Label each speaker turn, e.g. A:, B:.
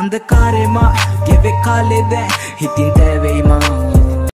A: අන්දකාරෙමා ගෙවෙ කාලෙද? හිතින් තැවෙයිමා